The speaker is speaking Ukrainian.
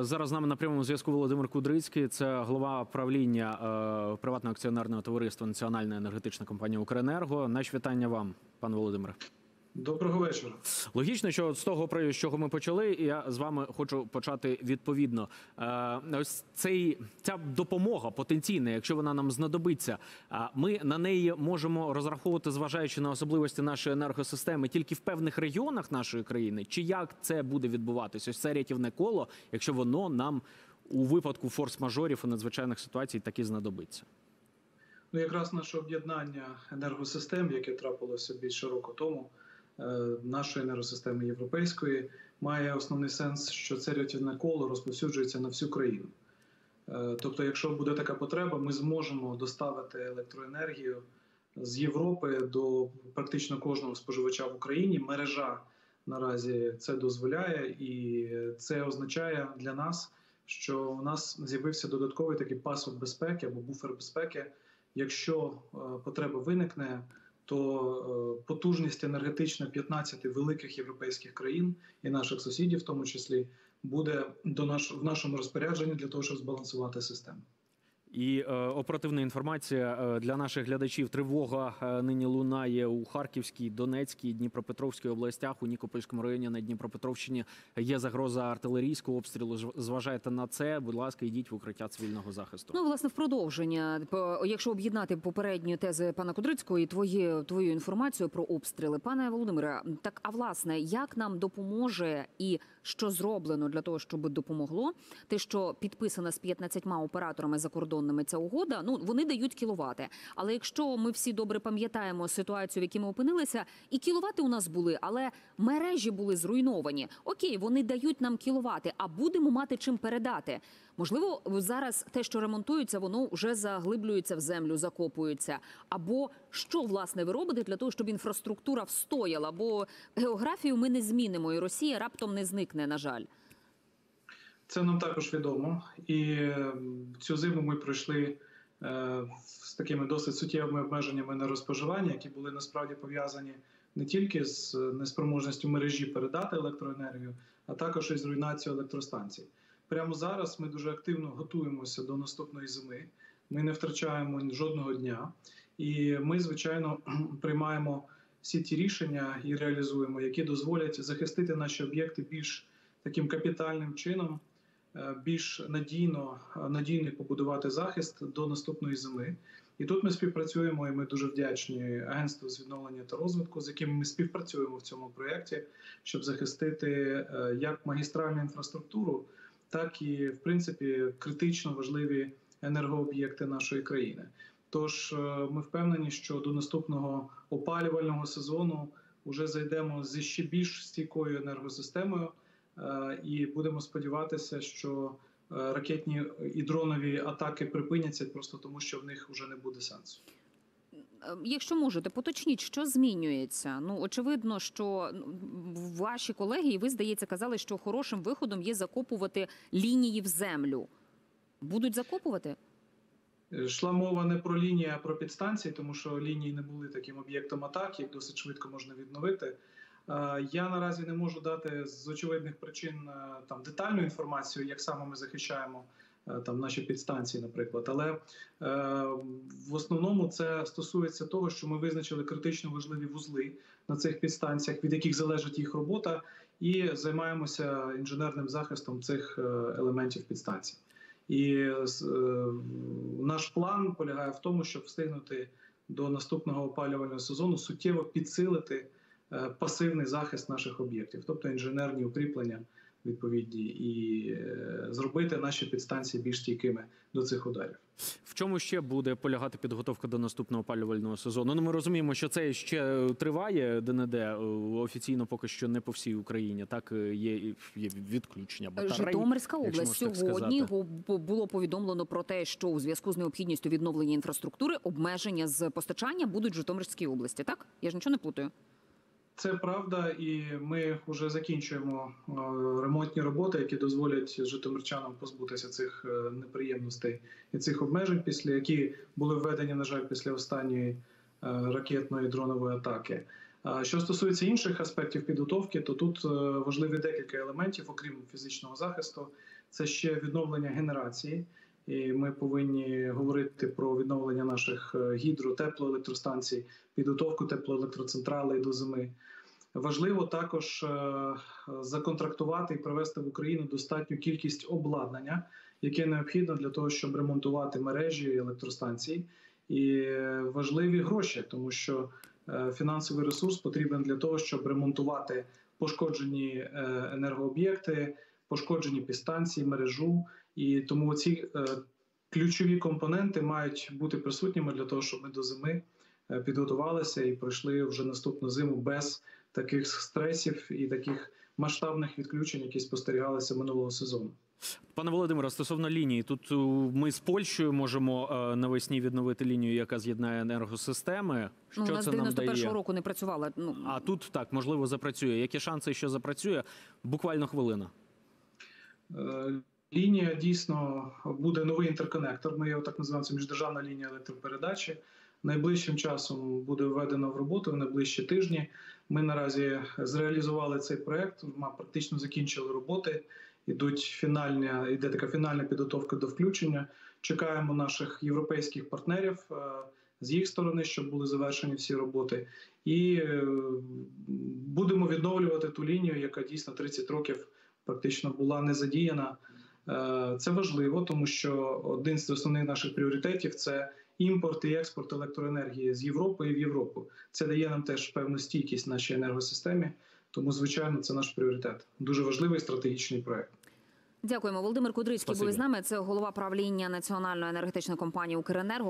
Зараз з нами на прямому зв'язку Володимир Кудрицький, це голова правління е, приватного акціонерного товариства Національна енергетична компанія Укренерго. Наші вітання вам, пане Володимире. Доброго вечора. Логічно, що з того, про з чого ми почали, я з вами хочу почати відповідно. Е, Ось цей ця допомога потенційна, якщо вона нам знадобиться, а ми на неї можемо розраховувати, зважаючи на особливості нашої енергосистеми, тільки в певних регіонах нашої країни. Чи як це буде відбуватися? Ось це рятівне коло, якщо воно нам у випадку форс-мажорів і надзвичайних ситуацій таки знадобиться. Ну, якраз наше об'єднання енергосистем, яке трапилося більше року тому, е, нашої енергосистеми європейської, має основний сенс, що це рятівне коло розповсюджується на всю країну. Е, Тобто, якщо буде така потреба, ми зможемо доставити електроенергію з Європи до практично кожного споживача в Україні. Мережа наразі це дозволяє, і це означає для нас, що у нас з'явився додатковий такий пасок безпеки або буфер безпеки. Якщо е, потреба виникне, то е, потужність енергетична 15 великих європейських країн і наших сусідів, в тому числі, буде до наш в нашому розпорядженні для того, щоб збалансувати систему. І е, оперативна інформація е, для наших глядачів. Тривога е, нині лунає у Харківській, Донецькій, Дніпропетровській областях. У Нікопольському районі на Дніпропетровщині є загроза артилерійського обстрілу. Зважайте на це. Будь ласка, йдіть в укриття цивільного захисту. Ну, власне, в продовження, якщо об'єднати попередні тези пана Кудрицького і твої, твою інформацію про обстріли, пане Володимире, так а власне, як нам допоможе і що зроблено для того, щоб допомогло, те, що підписана з 15 операторами закордонними ця угода, ну вони дають кіловати. Але якщо ми всі добре пам'ятаємо ситуацію, в якій ми опинилися, і кіловати у нас були, але мережі були зруйновані. Окей, вони дають нам кіловати, а будемо мати чим передати. Можливо, зараз те, що ремонтується, воно вже заглиблюється в землю, закопується. Або що власне ви робите для того, щоб інфраструктура встояла? Бо географію ми не змінимо, і Росія раптом не зникне. На жаль, Це нам також відомо, і е, цю зиму ми пройшли е, з такими досить суттєвими обмеженнями на розпоживання, які були насправді пов'язані не тільки з неспроможністю мережі передати електроенергію, а також із руйнацією електростанцій. Прямо зараз ми дуже активно готуємося до наступної зими. Ми не втрачаємо жодного дня, і ми, звичайно, приймаємо всі ті рішення і реалізуємо, які дозволять захистити наші об'єкти більш таким капітальним чином, е, більш надійно надійно побудувати захист до наступної зими. І тут ми співпрацюємо, і ми дуже вдячні агентству з відновлення та розвитку, з яким ми співпрацюємо в цьому проєкті, щоб захистити е, як магістральну інфраструктуру, так і в принципі критично важливі енергооб'єкти нашої країни. Тож е, ми впевнені, що до наступного опалювального сезону вже зайдемо зі ще більш стійкою енергосистемою. Е, і будемо сподіватися, що е, ракетні і дронові атаки припиняться просто тому, що в них вже не буде сенсу. Е, якщо можете, поточніть, що змінюється. Ну очевидно, що ну, ваші колеги, і ви здається, казали, що хорошим виходом є закопувати лінії в землю. Будуть закопувати? Йшла мова не про лінії, а про підстанції, тому що лінії не були таким об'єктом атак, їх досить швидко можна відновити. Е, Я наразі не можу дати з очевидних причин е, там детальну інформацію, як саме ми захищаємо е, там наші підстанції, наприклад. Але е, в основному це стосується того, що ми визначили критично важливі вузли на цих підстанціях, від яких залежить їх робота, і займаємося інженерним захистом цих елементів підстанцій. І е, наш план полягає в тому, щоб встигнути до наступного опалювального сезону суттєво підсилити пасивний захист наших об'єктів, тобто інженерні укріплення відповідні, і е, зробити наші підстанції більш стійкими до цих ударів. В чому ще буде полягати підготовка до наступного опалювального сезону? Ну, ми розуміємо, що це ще триває де-не-де, е, офіційно поки що не по всій Україні. Так е, є, є відключення батарей. Житомирська область сьогодні було повідомлено про те, що у зв'язку з необхідністю відновлення інфраструктури обмеження з постачання будуть в Житомирській області. Так я ж нічого не плутаю. Це правда, і ми вже закінчуємо е, ремонтні роботи, які дозволять житомирчанам позбутися цих е, неприємностей і цих обмежень, після які були введені, на жаль, після останньої е, ракетної дронової атаки. Що стосується інших аспектів підготовки, то тут важливі декілька елементів, окрім фізичного захисту. це ще відновлення генерації. І ми повинні говорити про відновлення наших е, гідро, теплоелектростанцій, підготовку теплоелектроцентралей до зими. Важливо також е, законтрактувати і привести в Україну достатню кількість обладнання, яке необхідно для того, щоб ремонтувати мережі електростанцій, і е, важливі гроші, тому що фінансовий ресурс потрібен для того, щоб ремонтувати пошкоджені енергооб'єкти, пошкоджені підстанції, мережу. І тому ці е, ключові компоненти мають бути присутніми для того, щоб ми до зими е, підготувалися і пройшли вже наступну зиму без таких стресів і таких масштабних відключень, які спостерігалися минулого сезону. Пане Володимире, стосовно лінії, тут е, ми з Польщею можемо навесні відновити лінію, яка з'єднає енергосистеми. Що Ну, у нас це нам 91-го дає? року не працювала. Ну А тут так можливо запрацює. Які шанси, що запрацює? Буквально хвилина. Е, Лінія дійсно буде новий інтерконектор. Ми його так називаємо це міждержавна лінія електропередачі. Найближчим часом буде введено в роботу в найближчі тижні. Ми наразі зреалізували цей проект. Ми практично закінчили роботи. Ідуть фінальні, йде така фінальна підготовка до включення. Чекаємо наших європейських партнерів е, з їх сторони, щоб були завершені всі роботи, і е, будемо відновлювати ту лінію, яка дійсно 30 років практично була не задіяна. Це важливо, тому що один з основних наших пріоритетів це імпорт і експорт електроенергії з Європи і в Європу. Це дає нам теж певну стійкість нашій енергосистемі. Тому, звичайно, це наш пріоритет. Дуже важливий стратегічний проект. дякуємо. Володимир Кудрицький Спасибі. був з нами. Це голова правління національної енергетичної компанії Укренерго.